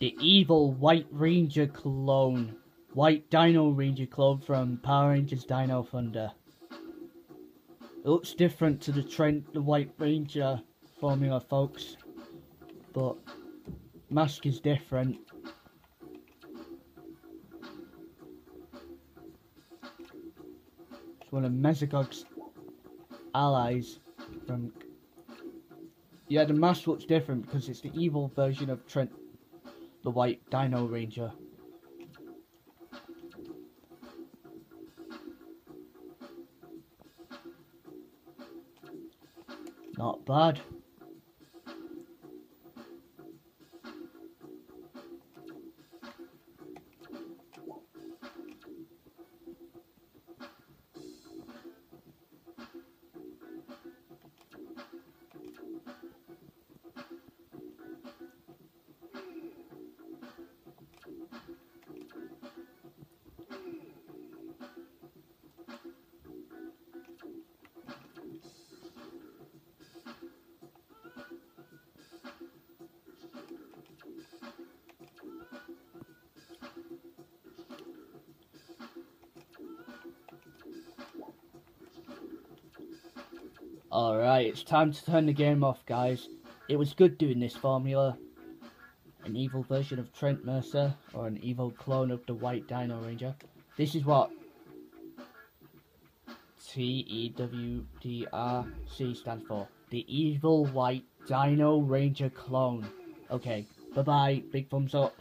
the evil White Ranger clone. White Dino Ranger clone from Power Rangers Dino Thunder. It looks different to the Trent the White Ranger formula, folks. But mask is different. It's one of Mesogog's allies from yeah, the mask looks different because it's the evil version of Trent, the white Dino Ranger. Not bad. Alright, it's time to turn the game off, guys. It was good doing this formula. An evil version of Trent Mercer, or an evil clone of the White Dino Ranger. This is what T-E-W-D-R-C stands for. The Evil White Dino Ranger Clone. Okay, bye-bye, big thumbs up.